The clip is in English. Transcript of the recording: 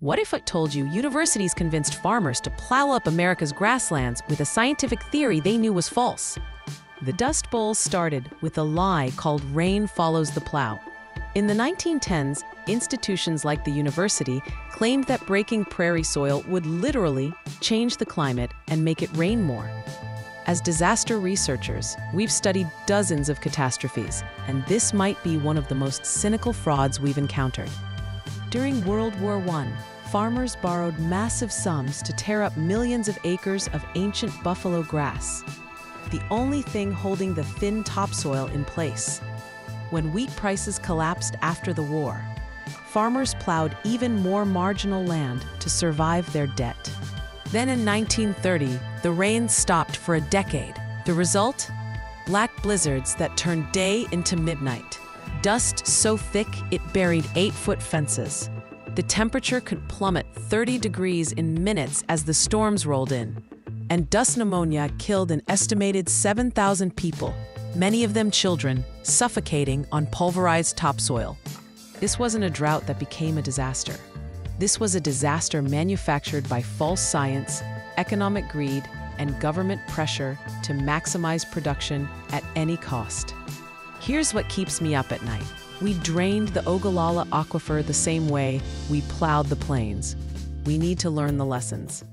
What if I told you universities convinced farmers to plow up America's grasslands with a scientific theory they knew was false? The Dust Bowl started with a lie called rain follows the plow. In the 1910s, institutions like the university claimed that breaking prairie soil would literally change the climate and make it rain more. As disaster researchers, we've studied dozens of catastrophes, and this might be one of the most cynical frauds we've encountered. During World War I, farmers borrowed massive sums to tear up millions of acres of ancient buffalo grass, the only thing holding the thin topsoil in place. When wheat prices collapsed after the war, farmers plowed even more marginal land to survive their debt. Then in 1930, the rain stopped for a decade. The result? Black blizzards that turned day into midnight dust so thick it buried eight foot fences. The temperature could plummet 30 degrees in minutes as the storms rolled in. And dust pneumonia killed an estimated 7,000 people, many of them children, suffocating on pulverized topsoil. This wasn't a drought that became a disaster. This was a disaster manufactured by false science, economic greed, and government pressure to maximize production at any cost. Here's what keeps me up at night. We drained the Ogallala aquifer the same way we plowed the plains. We need to learn the lessons.